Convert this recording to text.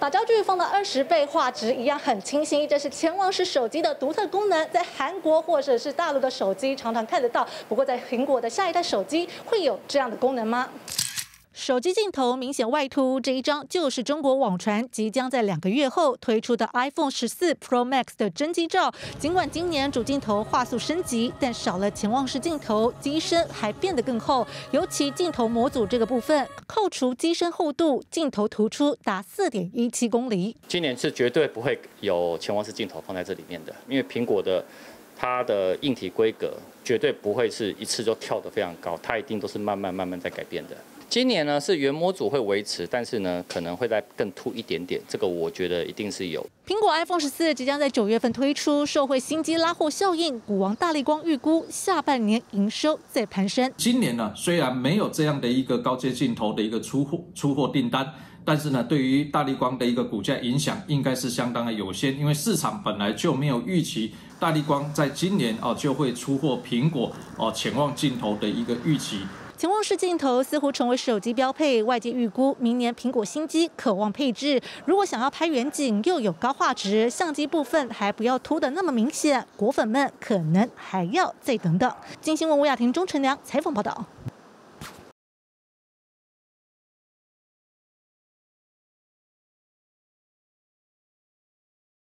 把焦距放到二十倍，画质一样很清晰。这是潜望式手机的独特功能，在韩国或者是大陆的手机常常看得到。不过，在苹果的下一代手机会有这样的功能吗？手机镜头明显外凸，这一张就是中国网传即将在两个月后推出的 iPhone 十四 Pro Max 的真机照。尽管今年主镜头画素升级，但少了潜望式镜头，机身还变得更厚。尤其镜头模组这个部分，扣除机身厚度，镜头突出达四点一七公里。今年是绝对不会有潜望式镜头放在这里面的，因为苹果的它的硬体规格绝对不会是一次就跳得非常高，它一定都是慢慢慢慢在改变的。今年呢是原模组会维持，但是呢可能会再更凸一点点，这个我觉得一定是有。苹果 iPhone 十四即将在九月份推出，受惠新机拉货效应，股王大力光预估下半年营收再攀升。今年呢虽然没有这样的一个高阶镜头的一个出货出货订单，但是呢对于大力光的一个股价影响应该是相当的有限，因为市场本来就没有预期大力光在今年啊就会出货苹果哦潜望镜头的一个预期。潜望式镜头似乎成为手机标配，外界预估明年苹果新机渴望配置。如果想要拍远景又有高画质，相机部分还不要凸的那么明显，果粉们可能还要再等等。金星闻吴雅婷、钟成良采访报道。